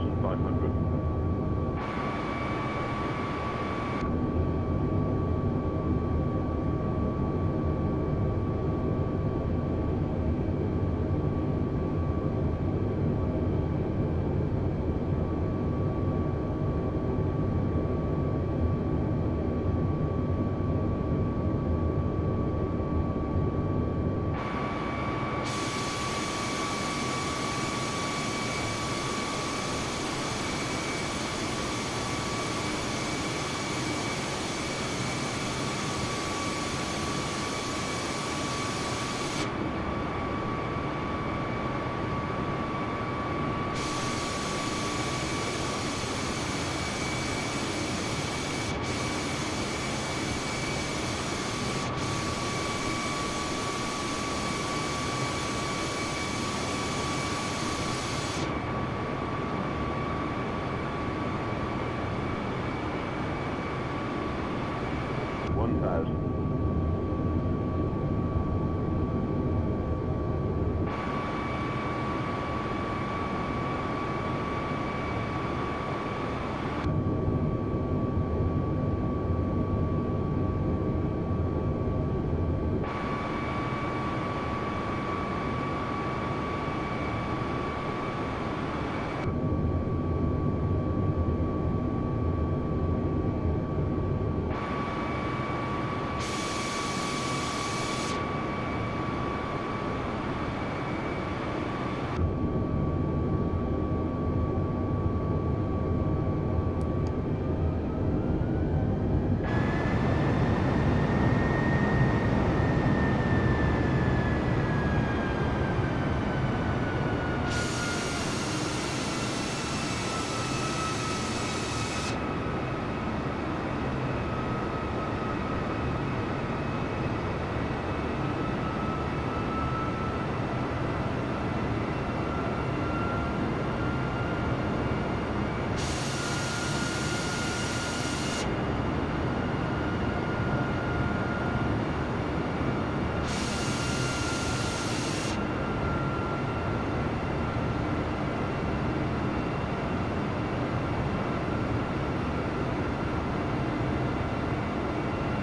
1,500.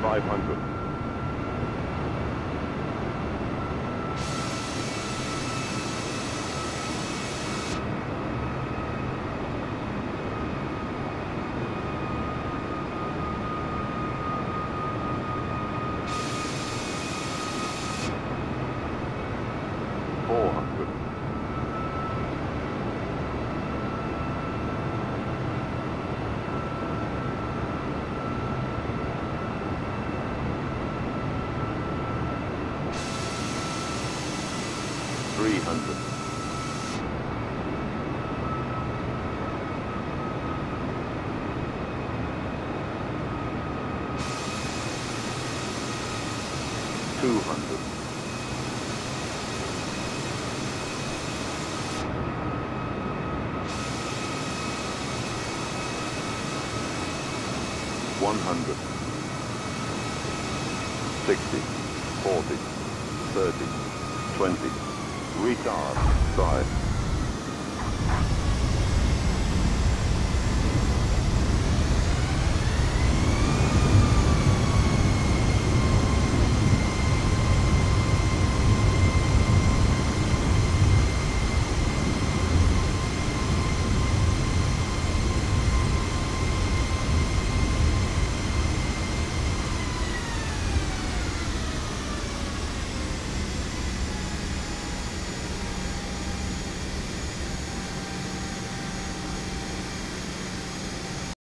500. Four. Hundred. Three hundred. Two hundred. One hundred. Sixty. Forty. Thirty. Twenty. Retard. Side.